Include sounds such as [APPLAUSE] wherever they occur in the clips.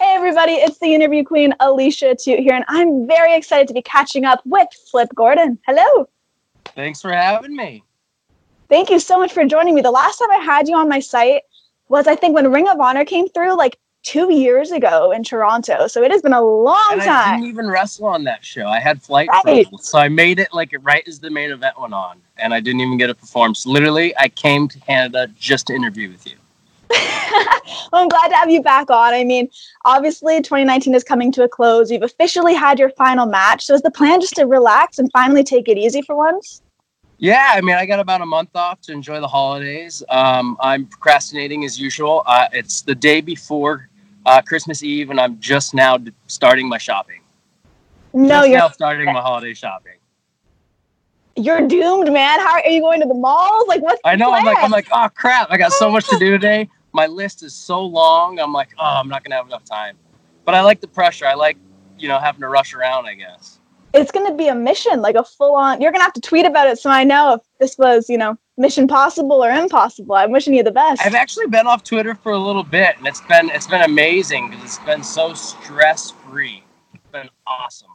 Hey, everybody, it's the interview queen, Alicia Atout here, and I'm very excited to be catching up with Flip Gordon. Hello. Thanks for having me. Thank you so much for joining me. The last time I had you on my site was, I think, when Ring of Honor came through, like two years ago in Toronto. So it has been a long and time. I didn't even wrestle on that show. I had flight Right. so I made it like right as the main event went on, and I didn't even get to perform. So literally, I came to Canada just to interview with you. Well, [LAUGHS] I'm glad to have you back on. I mean, obviously, 2019 is coming to a close. You've officially had your final match. So is the plan just to relax and finally take it easy for once? Yeah, I mean, I got about a month off to enjoy the holidays. Um, I'm procrastinating as usual. Uh, it's the day before uh, Christmas Eve, and I'm just now d- starting my shopping. No, just you're now starting my holiday shopping. you're doomed, man. How are you going to the malls? Like, what's the I know. I'm like. I'm like, oh crap! I got so much to do today. My list is so long. I'm like, oh, I'm not gonna have enough time. But I like the pressure. I like, you know, having to rush around. I guess. it's going to be a mission, like a full on. You're going to have to tweet about it so I know if this was, you know, mission possible or impossible. I'm wishing you the best. I've actually been off Twitter for a little bit, and it's been it's been amazing because it's been so stress free. It's been awesome.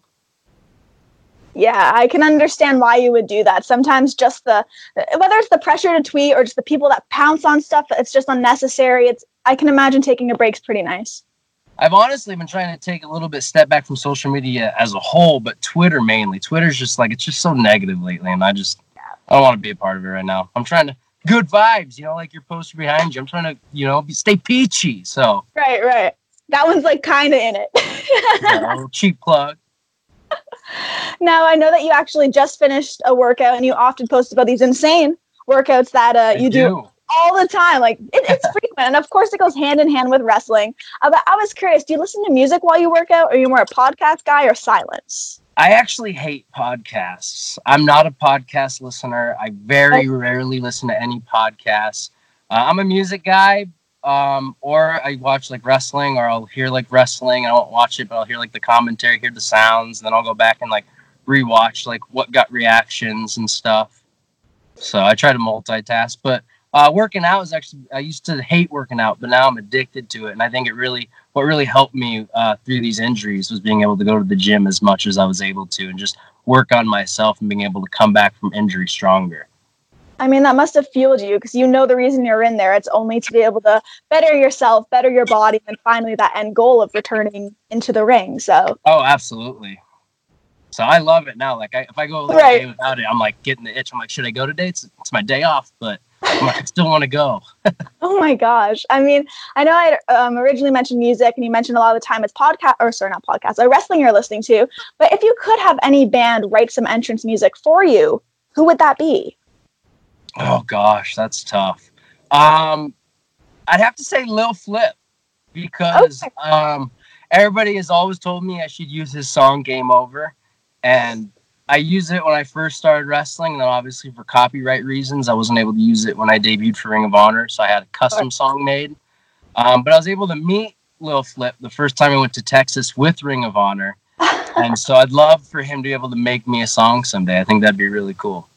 Yeah, I can understand why you would do that. Sometimes just the whether it's the pressure to tweet or just the people that pounce on stuff, it's just unnecessary. It's I can imagine taking a break's pretty nice. I've honestly been trying to take a little bit step back from social media as a whole, but Twitter mainly. Twitter's just like it's just so negative lately, and I just I don't want to be a part of it right now. I'm trying to good vibes, you know, like your poster behind you. I'm trying to you know be, stay peachy. So Right, right. That one's like kind of in it. [LAUGHS] you know, cheap plug. Now I know that you actually just finished a workout, and you often post about these insane workouts that uh, you do all the time. Like it, it's [LAUGHS] frequent, and of course, it goes hand in hand with wrestling. Uh, but I was curious: do you listen to music while you work out? Or are you more a podcast guy or silence? I actually hate podcasts. I'm not a podcast listener. I very rarely listen to any podcasts. Uh, I'm a music guy, um, or I watch like wrestling, or I'll hear like wrestling. I won't watch it, but I'll hear like the commentary, hear the sounds, and then I'll go back and like rewatch like what got reactions and stuff. So I try to multitask, but uh, working out is actually I used to hate working out, but now I'm addicted to it, and I think it really what really helped me uh, through these injuries was being able to go to the gym as much as I was able to, and just work on myself and being able to come back from injury stronger. I mean, that must have fueled you because you know the reason you're in there. It's only to be able to better yourself, better your body, and finally that end goal of returning into the ring. So, Oh, absolutely. So I love it now. Like I, if I go like, Right. a day without it, I'm like getting the itch. I'm like, should I go today? It's, it's my day off, but like, I still want to go. [LAUGHS] oh my gosh. I mean, I know I um, originally mentioned music, and you mentioned a lot of the time it's podcast, or sorry, not podcast, or wrestling you're listening to. But if you could have any band write some entrance music for you, who would that be? Oh gosh, that's tough. Um, I'd have to say Lil Flip because Okay. um, everybody has always told me I should use his song "Game Over," and I use it when I first started wrestling. And then obviously for copyright reasons, I wasn't able to use it when I debuted for Ring of Honor, so I had a custom song made. Um, but I was able to meet Lil Flip the first time I went to Texas with Ring of Honor, [LAUGHS] and so I'd love for him to be able to make me a song someday. I think that'd be really cool.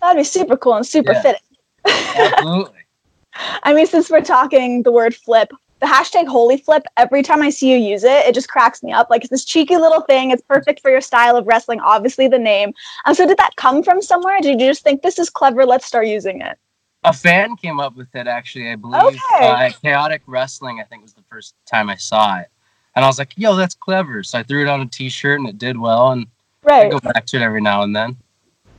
That'd be super cool and super Yeah. fitting. Absolutely. [LAUGHS] I mean, since we're talking the word flip, the hashtag holy flip, every time I see you use it, it just cracks me up. Like it's this cheeky little thing. It's perfect for your style of wrestling, obviously the name. Um, so did that come from somewhere? Did you just think this is clever? Let's start using it. a fan came up with it actually i believe Okay. uh, chaotic wrestling i think was the first time i saw it and i was like yo that's clever so i threw it on a t-shirt and it did well and i go back to it every now and then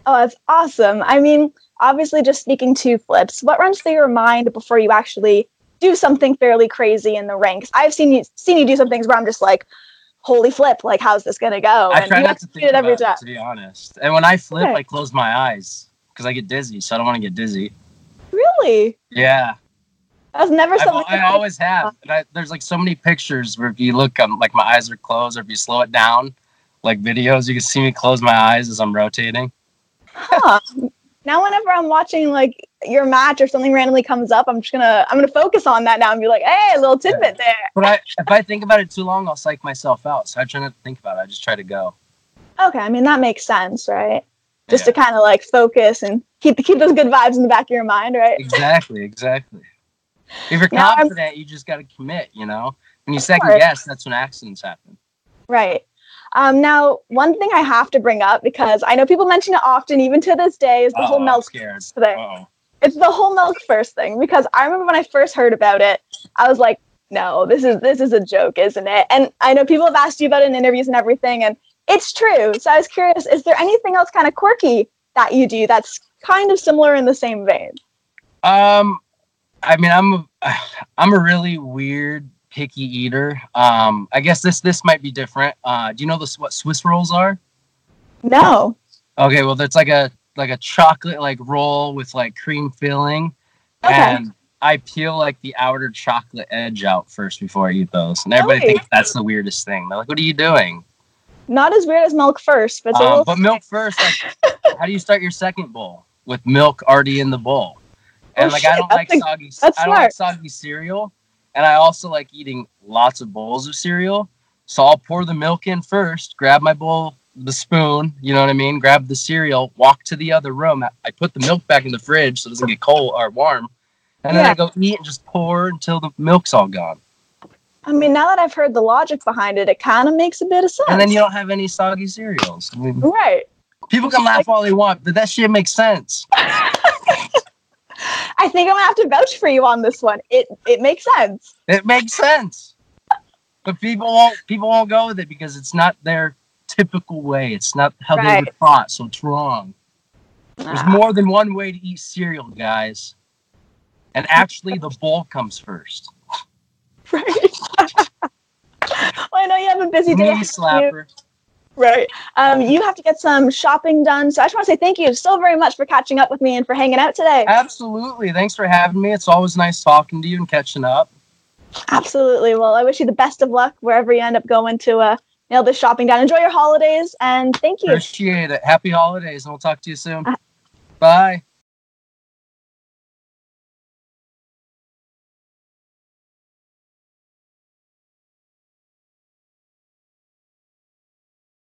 Oh, that's awesome. I mean, obviously just speaking to flips, what runs through your mind before you actually do something fairly crazy in the? 'Cause I've seen you seen you do some things where I'm just like, holy flip, like how's this gonna go? i And try not to think it every about time. it, to be honest and when i flip Okay. i close my eyes because i get dizzy so i don't want to get dizzy Really? yeah That's never I've, never something i always have and I, there's like so many pictures where if you look um, like my eyes are closed or if you slow it down like videos you can see me close my eyes as i'm rotating huh. Now whenever I'm watching like your match or something randomly comes up, I'm just gonna I'm gonna focus on that now and be like, hey, a little tidbit there. But I, if I think about it too long, I'll psych myself out. So I try not to think about it. I just try to go. Okay, I mean that makes sense, right? Just Yeah. to kind of like focus and keep keep those good vibes in the back of your mind, right? Exactly, exactly. If you're Now I'm- confident, you just got to commit. You know, when you second course. guess, that's when accidents happen. Right. Um, now, one thing I have to bring up because I know people mention it often, even to this day, is the Uh-oh, whole milk scared. thing. Uh-oh. It's the whole milk first thing because I remember when I first heard about it, I was like, "No, this is this is a joke, isn't it?" And I know people have asked you about it in interviews and everything, and it's true. So I was curious: is there anything else kind of quirky that you do that's kind of similar in the same vein? Um, I mean, I'm a, [SIGHS] I'm a really weird picky eater. Um, I guess this this might be different. Uh, do you know this what Swiss rolls are? No. Okay, well, that's like a like a chocolate like roll with like cream filling, Okay. and I peel like the outer chocolate edge out first before I eat those, and everybody Really? thinks that's the weirdest thing. They're like, "What are you doing?" Not as weird as milk first, but Um, but milk first. Like, [LAUGHS] how do you start your second bowl with milk already in the bowl? And Oh, like, I don't like that's a- soggy. I don't like soggy cereal, and I also like eating lots of bowls of cereal. So I'll pour the milk in first, grab my bowl, the spoon. You know what I mean? Grab the cereal, walk to the other room. I- put the milk back in the fridge so it doesn't get cold or warm, and then I go eat and just pour until the milk's all gone. I mean, now that I've heard the logic behind it, it kind of makes a bit of sense. And then you don't have any soggy cereals. I mean, Right. people can laugh all they want, but that shit makes sense. [LAUGHS] I think I'm gonna have to vouch for you on this one. It it makes sense. It makes sense. But people won't people won't go with it because it's not their typical way. It's not how they were Right. taught, so it's wrong. There's Ah, more than one way to eat cereal, guys. And actually the [LAUGHS] bowl comes first. right. [LAUGHS] well, I know you have a busy day. Knee slapper. you. Right. Um, you have to get some shopping done. So I just want to say thank you so very much for catching up with me and for hanging out today. Absolutely. Thanks for having me. It's always nice talking to you and catching up. Absolutely. Well, I wish you the best of luck wherever you end up going to uh, nail this shopping down. Enjoy your holidays and thank you. Appreciate it. Happy holidays and we'll talk to you soon. Uh, Bye.